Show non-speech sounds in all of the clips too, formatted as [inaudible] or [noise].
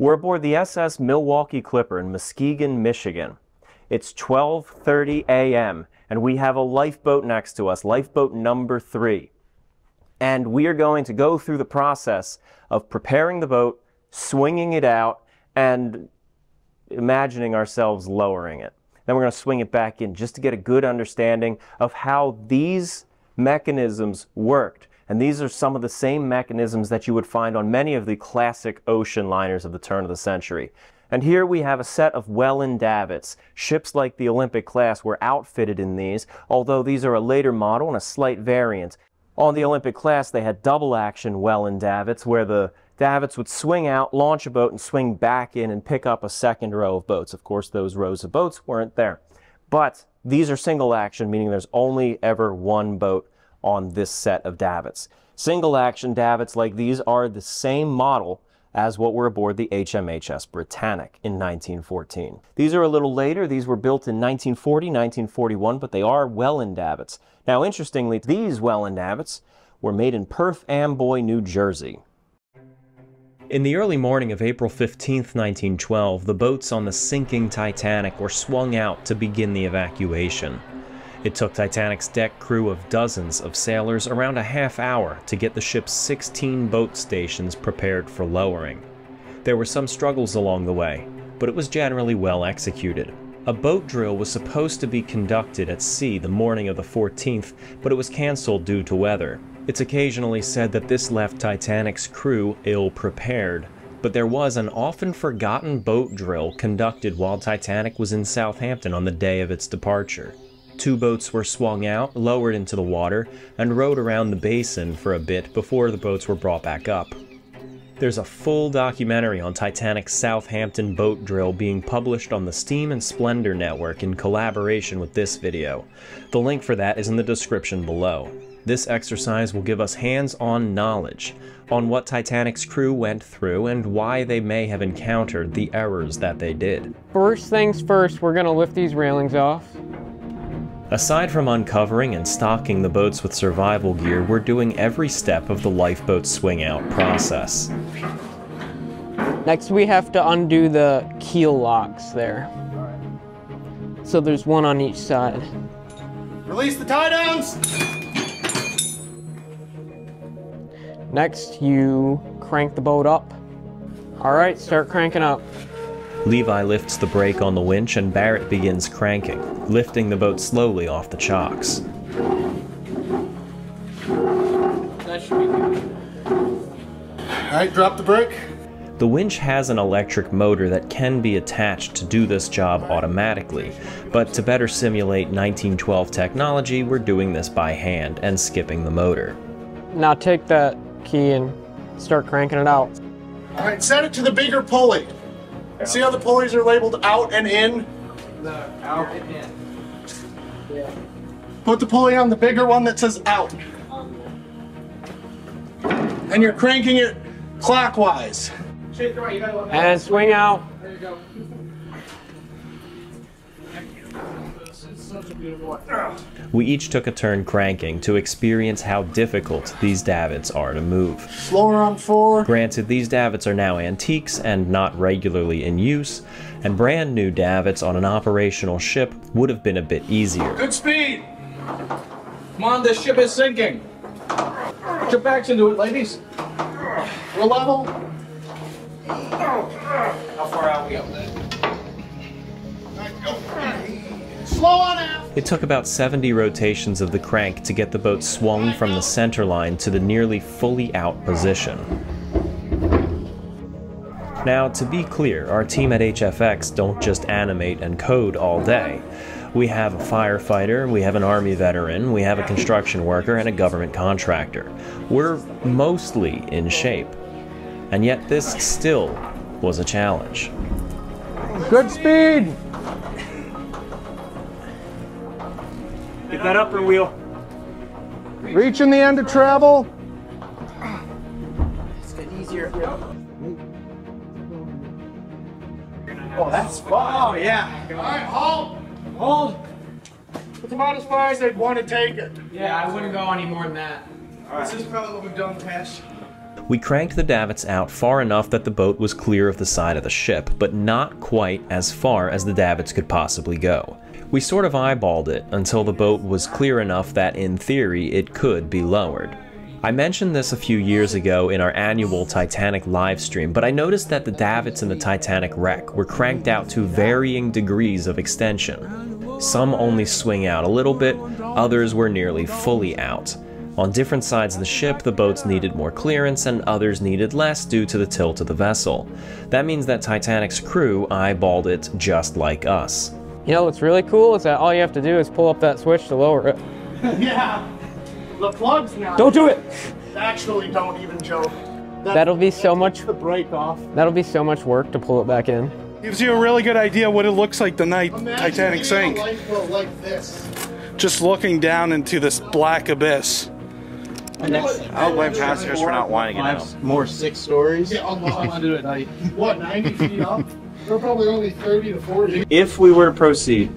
We're aboard the SS Milwaukee Clipper in Muskegon, Michigan. It's 12:30 a.m. and we have a lifeboat next to us, lifeboat number 3. And we are going to go through the process of preparing the boat, swinging it out, and imagining ourselves lowering it. Then we're going to swing it back in just to get a good understanding of how these mechanisms worked. And these are some of the same mechanisms that you would find on many of the classic ocean liners of the turn of the century. And here we have a set of Welin davits. Ships like the Olympic class were outfitted in these, although these are a later model and a slight variant. On the Olympic class, they had double action Welin davits where the davits would swing out, launch a boat, and swing back in and pick up a second row of boats. Of course, those rows of boats weren't there. But these are single action, meaning there's only ever one boat on this set of davits. Single action davits like these are the same model as what were aboard the HMHS Britannic in 1914. These are a little later. These were built in 1940, 1941, but they are Welin davits. Now, interestingly, these Welin davits were made in Perth Amboy, New Jersey. In the early morning of April 15, 1912, the boats on the sinking Titanic were swung out to begin the evacuation. It took Titanic's deck crew of dozens of sailors around a half hour to get the ship's 16 boat stations prepared for lowering. There were some struggles along the way, but it was generally well executed. A boat drill was supposed to be conducted at sea the morning of the 14th, but it was cancelled due to weather. It's occasionally said that this left Titanic's crew ill prepared, but there was an often forgotten boat drill conducted while Titanic was in Southampton on the day of its departure. Two boats were swung out, lowered into the water, and rowed around the basin for a bit before the boats were brought back up. There's a full documentary on Titanic's Southampton boat drill being published on the Steam and Splendor network in collaboration with this video. The link for that is in the description below. This exercise will give us hands-on knowledge on what Titanic's crew went through and why they may have encountered the errors that they did. First things first, we're gonna lift these railings off. Aside from uncovering and stocking the boats with survival gear, we're doing every step of the lifeboat swing out process. Next we have to undo the keel locks there. So there's one on each side. Release the tie downs! Next, you crank the boat up. All right, start cranking up. Levi lifts the brake on the winch and Barrett begins cranking, lifting the boat slowly off the chocks. That should be good. All right, drop the brake. The winch has an electric motor that can be attached to do this job automatically, but to better simulate 1912 technology, we're doing this by hand and skipping the motor. Now take that key and start cranking it out. All right, set it to the bigger pulley. See how the pulleys are labeled out and in? The out and in. Put the pulley on the bigger one that says out. And you're cranking it clockwise. And swing out. We each took a turn cranking to experience how difficult these davits are to move. Slower on four. Granted, these davits are now antiques and not regularly in use, and brand new davits on an operational ship would have been a bit easier. Good speed. Come on, this ship is sinking. Put your backs into it, ladies. We're level. How far out we up there? Slow on out. It took about 70 rotations of the crank to get the boat swung from the center line to the nearly fully out position. Now, to be clear, our team at HFX don't just animate and code all day. We have a firefighter, we have an Army veteran, we have a construction worker, and a government contractor. We're mostly in shape. And yet, this still was a challenge. Good speed. Get that upper wheel. Reaching the end of travel. It's getting easier. Oh, that's fun. Oh, yeah. All right, halt. Hold. It's about as far as they'd want to take it. Yeah, I wouldn't go any more than that. This is probably what we've done past. We cranked the davits out far enough that the boat was clear of the side of the ship, but not quite as far as the davits could possibly go. We sort of eyeballed it until the boat was clear enough that in theory it could be lowered. I mentioned this a few years ago in our annual Titanic live stream, but I noticed that the davits in the Titanic wreck were cranked out to varying degrees of extension. Some only swing out a little bit, others were nearly fully out. On different sides of the ship, the boats needed more clearance and others needed less due to the tilt of the vessel. That means that Titanic's crew eyeballed it just like us. You know what's really cool is that all you have to do is pull up that switch to lower it. [laughs] yeah. The plugs now. Don't do it! Actually, don't even joke. That- That'll be so that much- takes The brake off. That'll be so much work to pull it back in. Gives you a really good idea what it looks like the night Imagine Titanic being in sank. a like this. Just looking down into this black abyss. I'll blame passengers for not wanting it now. More six stories. Yeah, a I lot. want do it at night. What, 90 feet up? They're probably only 30 to 40. If we were to proceed,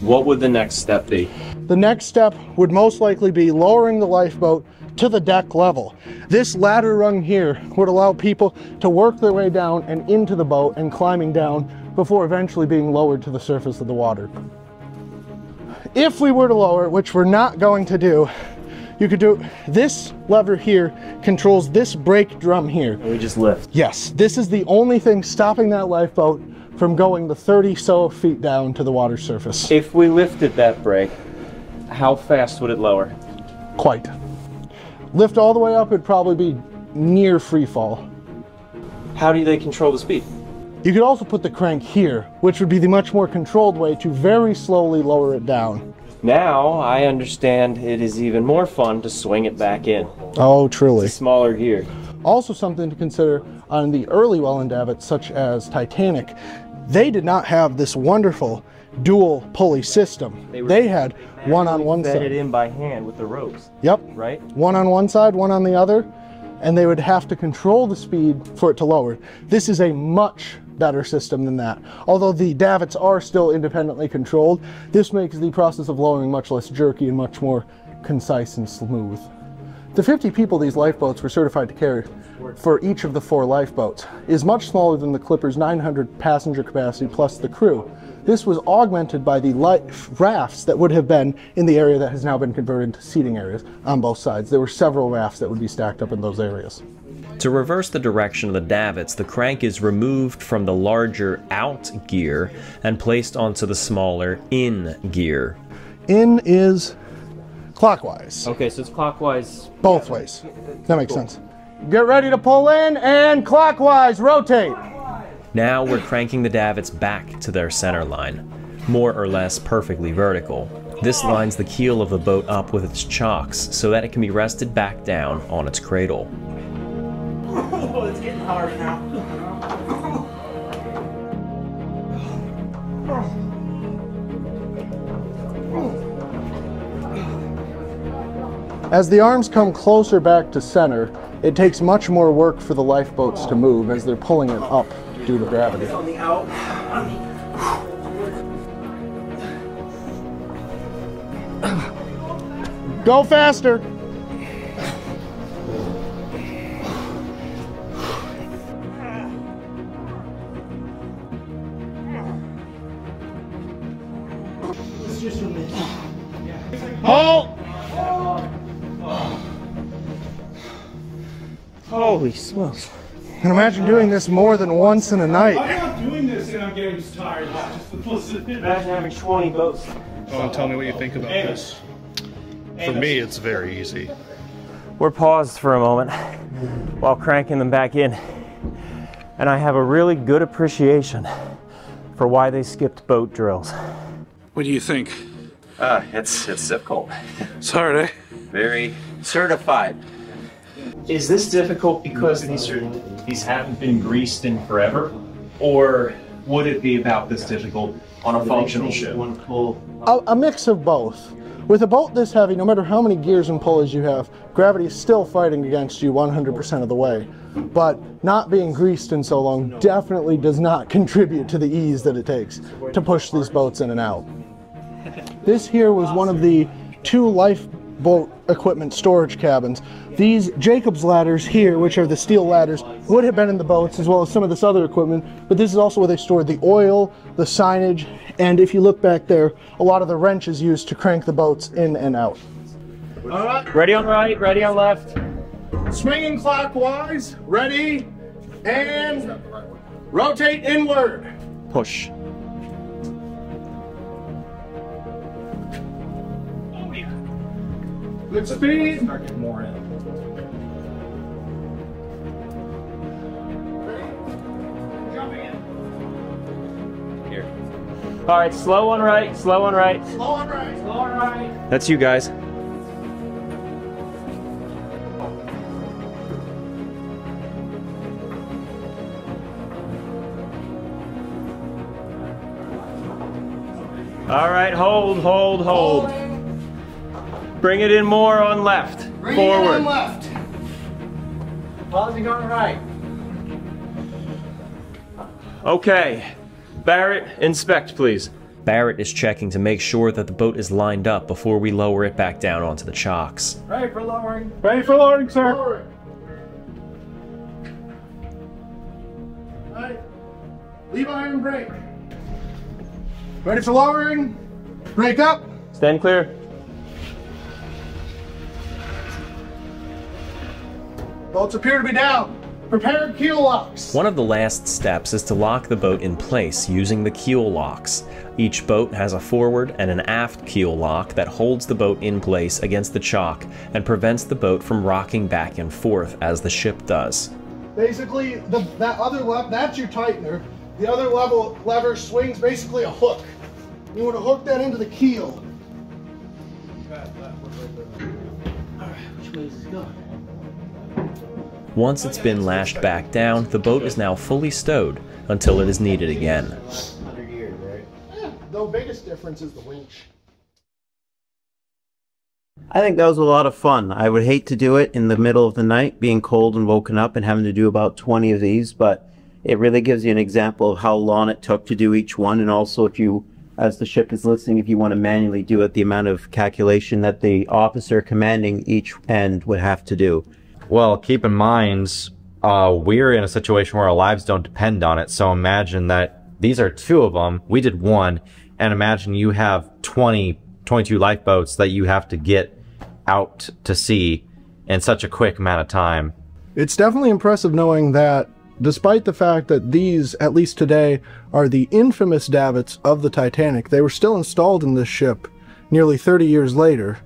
what would the next step be? The next step would most likely be lowering the lifeboat to the deck level. This ladder rung here would allow people to work their way down and into the boat and climbing down before eventually being lowered to the surface of the water. If we were to lower, which we're not going to do, you could do this lever here controls this brake drum here. We just lift. Yes, this is the only thing stopping that lifeboat from going the 30 so feet down to the water surface. If we lifted that brake, how fast would it lower? Quite. Lift all the way up, it'd probably be near free fall. How do they control the speed? You could also put the crank here, which would be the much more controlled way to very slowly lower it down. Now I understand it is even more fun to swing it back in. Oh, truly. Smaller gear. Also, something to consider on the early Welin davits, such as Titanic, they did not have this wonderful dual pulley system. They, were- had one on one side. in by hand with the ropes, Yep. right? one on one side, one on the other, and they would have to control the speed for it to lower. This is a much better system than that. Although the davits are still independently controlled, this makes the process of lowering much less jerky and much more concise and smooth. The 50 people these lifeboats were certified to carry for each of the four lifeboats is much smaller than the Clipper's 900 passenger capacity plus the crew. This was augmented by the life rafts that would have been in the area that has now been converted to seating areas on both sides. There were several rafts that would be stacked up in those areas. To reverse the direction of the davits, the crank is removed from the larger out gear and placed onto the smaller in gear. In is clockwise, Okay, so it's clockwise. both ways. That makes sense. Get ready to pull in and clockwise, rotate. Now we're cranking the davits back to their center line, more or less perfectly vertical. This lines the keel of the boat up with its chocks so that it can be rested back down on its cradle. As the arms come closer back to center, it takes much more work for the lifeboats to move as they're pulling it up due to gravity. Go faster! Halt! Holy smokes. And imagine doing this more than once in a night. not doing this and I'm getting tired. [laughs] Imagine having 20 boats. Oh, tell me what you think about this. For me, it's very easy. We're paused for a moment while cranking them back in, and I have a really good appreciation for why they skipped boat drills. What do you think? Uh, it's it's difficult. It's hard, eh? Very certified. Is this difficult because these are these haven't been greased in forever, or would it be about this difficult on a functional ship? A, a mix of both. With a boat this heavy, no matter how many gears and pulleys you have, gravity is still fighting against you 100% of the way. But not being greased in so long definitely does not [laughs] contribute to the ease that it takes to push these boats in and out. This here was one of the two lifeboat equipment storage cabins. These Jacob's ladders here, which are the steel ladders, would have been in the boats as well as some of this other equipment, but this is also where they stored the oil, the signage, and if you look back there, a lot of the wrenches used to crank the boats in and out. All right, Ready on right, ready on left. swinging clockwise, ready, and rotate inward. Push. Good speed. Here. All right, slow on right, slow on right. Slow on right. Slow on right. That's you guys. All right, hold, hold, hold. Bring it in more on left. Bring Forward. it on left. Pausing on right. Okay. Barrett, inspect, please. Barrett is checking to make sure that the boat is lined up before we lower it back down onto the chocks. Ready for lowering. Ready for lowering, sir. Right. Levi on brake. Ready for lowering. Brake up. Stand clear. Boats appear to be down. Prepare keel locks. One of the last steps is to lock the boat in place using the keel locks. Each boat has a forward and an aft keel lock that holds the boat in place against the chock and prevents the boat from rocking back and forth as the ship does. Basically, the, that other lever, that's your tightener. The other level lever swings basically a hook. You want to hook that into the keel. Once it's been lashed back down, the boat is now fully stowed until it is needed again. The biggest difference is the winch. I think that was a lot of fun. I would hate to do it in the middle of the night, being cold and woken up and having to do about 20 of these, but it really gives you an example of how long it took to do each one. And also, if you, as the ship is listening, if you want to manually do it, the amount of calculation that the officer commanding each end would have to do. Well, keep in mind, uh, we're in a situation where our lives don't depend on it. So imagine that these are two of them. We did one. And imagine you have 20, 22 lifeboats that you have to get out to sea in such a quick amount of time. It's definitely impressive knowing that despite the fact that these, at least today, are the infamous davits of the Titanic, they were still installed in this ship nearly 30 years later.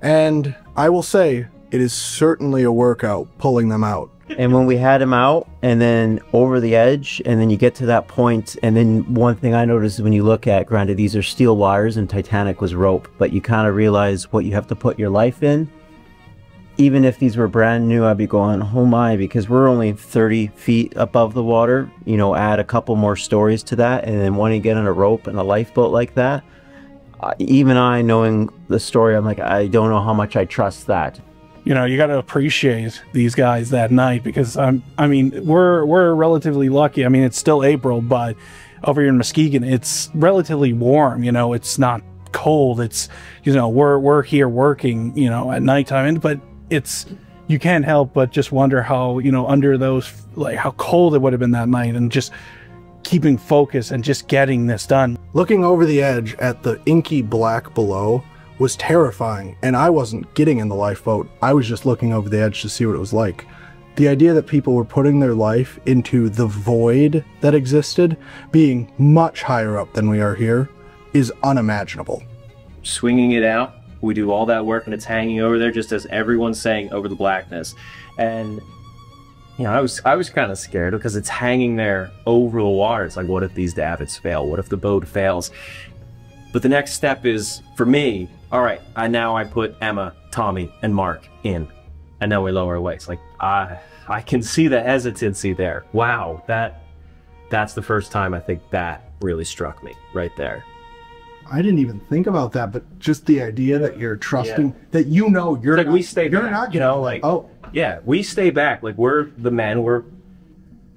And I will say, it is certainly a workout pulling them out. and when we had him out and then over the edge and then you get to that point and then one thing i noticed when you look at granted these are steel wires and titanic was rope but you kind of realize what you have to put your life in even if these were brand new i'd be going oh my because we're only 30 feet above the water you know add a couple more stories to that and then when you get on a rope and a lifeboat like that even i knowing the story i'm like i don't know how much i trust that you know you got to appreciate these guys that night because um, I mean we're we're relatively lucky. I mean it's still April, but over here in Muskegon it's relatively warm. You know it's not cold. It's you know we're we're here working you know at nighttime, and but it's you can't help but just wonder how you know under those like how cold it would have been that night, and just keeping focus and just getting this done. Looking over the edge at the inky black below was terrifying, and I wasn't getting in the lifeboat. I was just looking over the edge to see what it was like. The idea that people were putting their life into the void that existed, being much higher up than we are here, is unimaginable. swinging it out. We do all that work and it's hanging over there just as everyone's saying over the blackness. And you know, I was I was kind of scared because it's hanging there over the water. It's like, what if these davits fail? What if the boat fails? But the next step is for me. All right, I now I put Emma, Tommy, and Mark in, and now we lower away. It's like I I can see the hesitancy there. Wow, that that's the first time I think that really struck me right there. I didn't even think about that, but just the idea that you're trusting that you know you're Like not, we stay you're back, not you know, like oh yeah, we stay back. Like we're the men. We're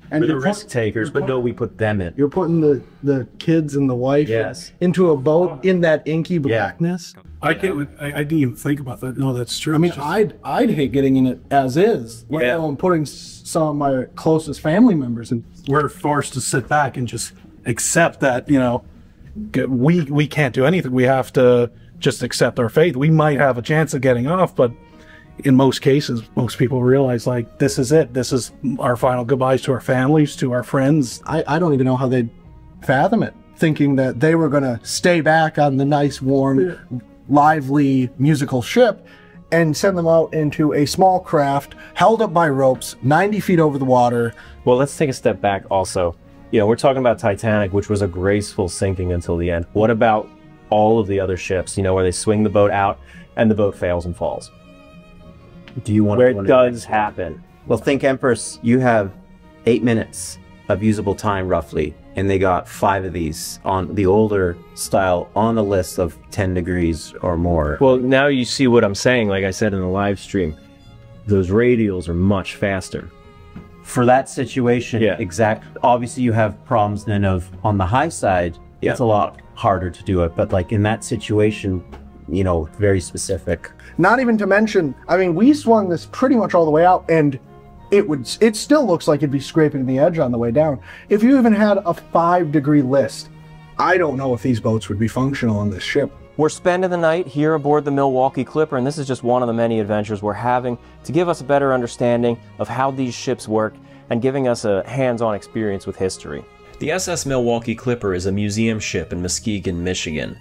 And We're the risk takers, but no, we put them in. You're putting the, the kids and the wife Yes. into a boat oh. in that inky blackness. I can't. I, I didn't even think about that. No, that's true. I mean, I'd I'd hate getting in it as is, let Yeah. alone putting some of my closest family members in. we're forced to sit back and just accept that you know we we can't do anything. We have to just accept our fate. We might have a chance of getting off, but in most cases, most people realize like this is it. This is our final goodbyes to our families, to our friends. I, I don't even know how they'd fathom it, thinking that they were going to stay back on the nice, warm, lively musical ship and send them out into a small craft held up by ropes 90 feet over the water. Well, let's take a step back also. You know, we're talking about Titanic, which was a graceful sinking until the end. What about all of the other ships, you know, where they swing the boat out and the boat fails and falls? Do you want Where to it does happen. Well, think Empress, you have eight minutes of usable time roughly, and they got five of these on the older style on the list of 10 degrees or more. Well, now you see what I'm saying, like I said in the live stream. Those radials are much faster. For that situation, Yeah. exact. Obviously, you have problems then of on the high side, Yeah. it's a lot harder to do it, but like in that situation, you know, very specific. Not even to mention, I mean, we swung this pretty much all the way out, and it would it still looks like it'd be scraping the edge on the way down. If you even had a five degree list, I don't know if these boats would be functional on this ship. We're spending the night here aboard the Milwaukee Clipper, and this is just one of the many adventures we're having to give us a better understanding of how these ships work and giving us a hands on experience with history. The SS Milwaukee Clipper is a museum ship in Muskegon, Michigan.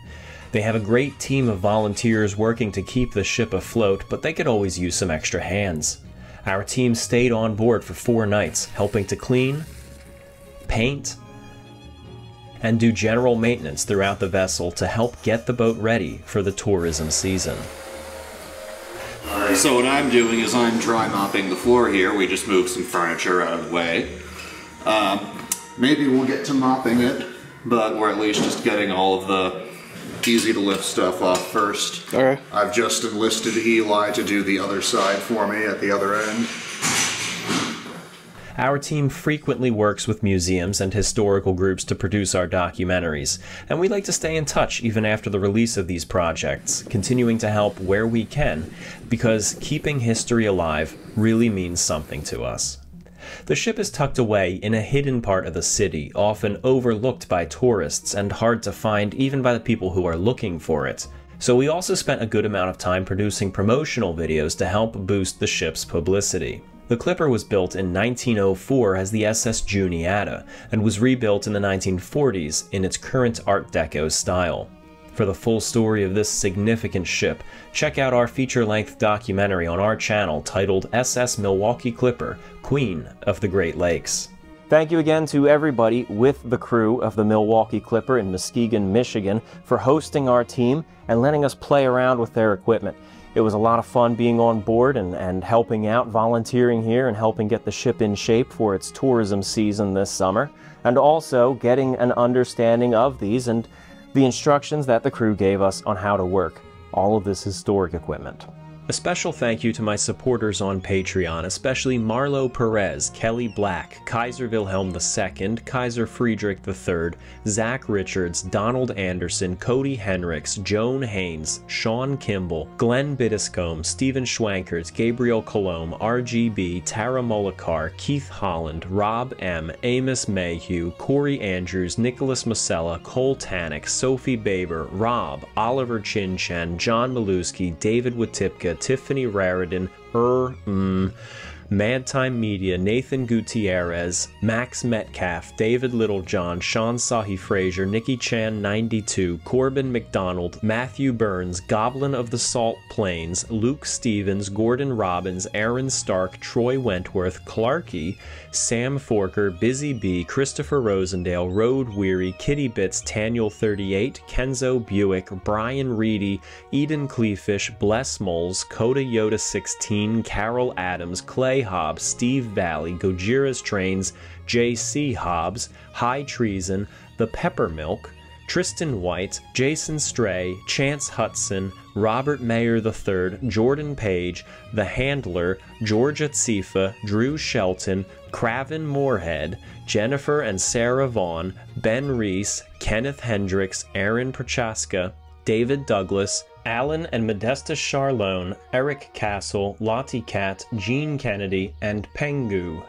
They have a great team of volunteers working to keep the ship afloat, but they could always use some extra hands. Our team stayed on board for four nights, helping to clean, paint, and do general maintenance throughout the vessel to help get the boat ready for the tourism season. So what I'm doing is I'm dry mopping the floor here. We just moved some furniture out of the way. Um, maybe we'll get to mopping it, but we're at least just getting all of the easy to lift stuff off first. Okay. I've just enlisted Eli to do the other side for me at the other end. Our team frequently works with museums and historical groups to produce our documentaries, and we like to stay in touch even after the release of these projects, continuing to help where we can, because keeping history alive really means something to us. The ship is tucked away in a hidden part of the city, often overlooked by tourists and hard to find even by the people who are looking for it. So we also spent a good amount of time producing promotional videos to help boost the ship's publicity. The Clipper was built in 1904 as the SS Juniata and was rebuilt in the 1940s in its current Art Deco style. For the full story of this significant ship, check out our feature length documentary on our channel titled SS Milwaukee Clipper Queen of the Great Lakes. Thank you again to everybody with the crew of the Milwaukee Clipper in Muskegon, Michigan for hosting our team and letting us play around with their equipment. It was a lot of fun being on board and, and helping out, volunteering here, and helping get the ship in shape for its tourism season this summer, and also getting an understanding of these and the instructions that the crew gave us on how to work all of this historic equipment. A special thank you to my supporters on Patreon, especially Marlo Perez, Kelly Black, Kaiser Wilhelm II, Kaiser Friedrich III, Zach Richards, Donald Anderson, Cody Henricks, Joan Haynes, Sean Kimball, Glenn Biddiscombe, Stephen Schwankers, Gabriel Colomb, RGB, Tara Molokar, Keith Holland, Rob M., Amos Mayhew, Corey Andrews, Nicholas Masella, Cole Tannick, Sophie Baber, Rob, Oliver Chin Chen, John Maluski, David Watipka, Tiffany Raridan, Er, mm, Mad Time Media, Nathan Gutierrez, Max Metcalf, David Littlejohn, Sean Sahi Frazier, Nikki Chan 92, Corbin McDonald, Matthew Burns, Goblin of the Salt Plains, Luke Stevens, Gordon Robbins, Aaron Stark, Troy Wentworth, Clarkey, Sam Forker, Busy Bee, Christopher Rosendale, Road Weary, Kitty Bits, Taniel 38, Kenzo Buick, Brian Reedy, Eden Cleefish, Bless Moles, Coda Yoda 16, Carol Adams, Clay Hobbs, Steve Valley, Gojira's Trains, J.C. Hobbs, High Treason, The Peppermilk, Tristan White, Jason Stray, Chance Hudson, Robert Mayer III, Jordan Page, The Handler, Georgia Tsifa, Drew Shelton, Craven Moorhead, Jennifer and Sarah Vaughn, Ben Reese, Kenneth Hendricks, Aaron Prochaska, David Douglas, Alan and Modesta Charlone, Eric Castle, Lottie Cat, Gene Kennedy, and Pengu.